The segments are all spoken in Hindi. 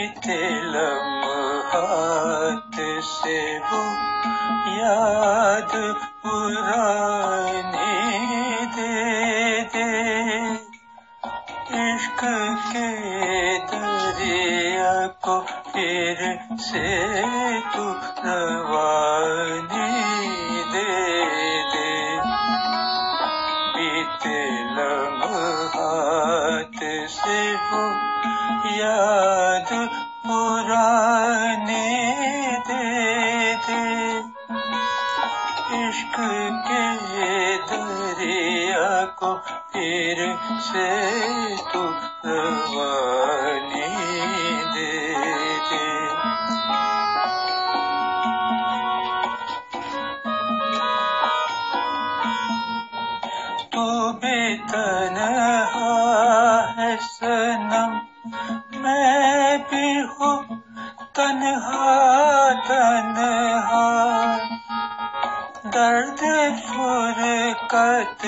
बीते लम्हात से वो याद पुरानी दे दे इश्क के दरिया को फिर से तू रवानी दे दे दे इश्क के दरिया फिर से तू रवानी तन्हा दर्द फुरकत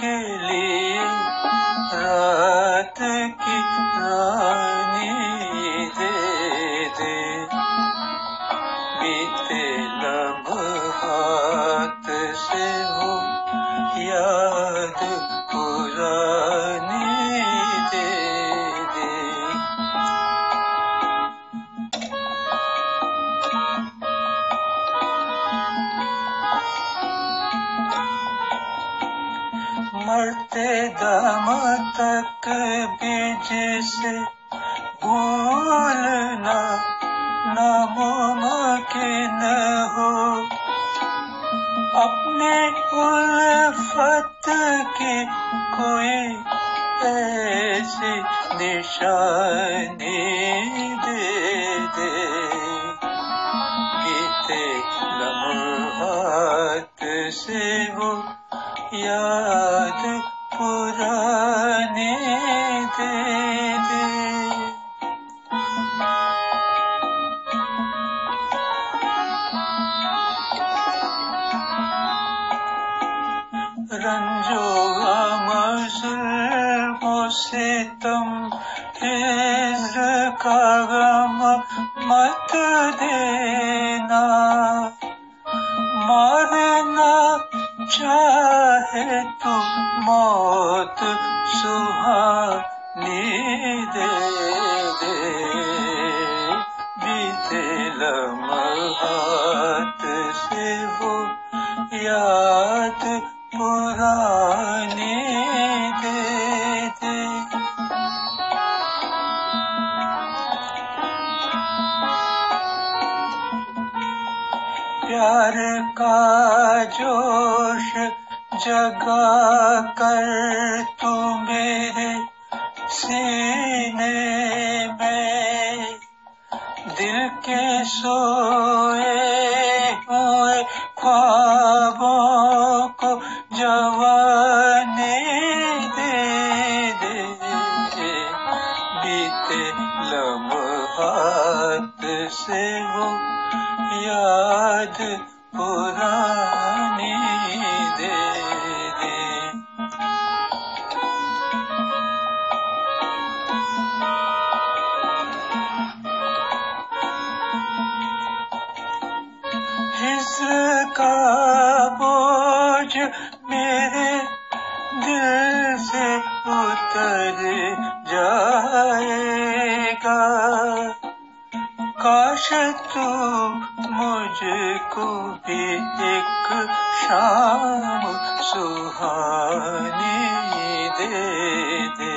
के लिए रात की रानी दे दे। बीते लम्हात से हो याद मरते दम तक बीज से भूलना नामुमकिन हो। अपने उल्फत की कोई ऐसी निशानी दे दे बीते लम्हात से वो याद रंजो सितम हिज्र का गम मत देना मारना चाहे तू मौत दे दे से पुरानी दे दे प्यार का जोश जगा कर तू मेरे सीने में। दिल के सोए को जवानी दे दे बीते लम्हात से वो याद पुरानी दे दे। हिस्र का बोझ मेरे दिल से उतर जाएगा। काश तू मुझको भी एक शाम सुहानी दे दे।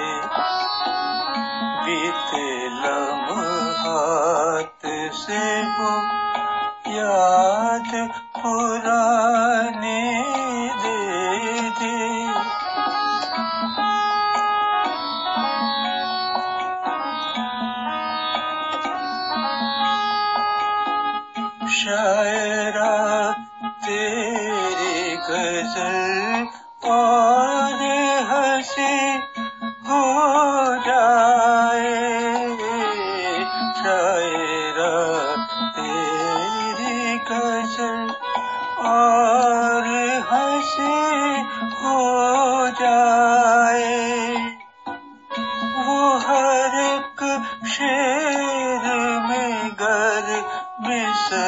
बीते लम्हात से वो याद पुरानी शायरा तेरी गज़ल और हँसी हो जाए शायरा तेरी गज़ल और हँसी हो जाए।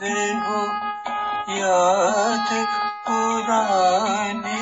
दिन हो याद पुराने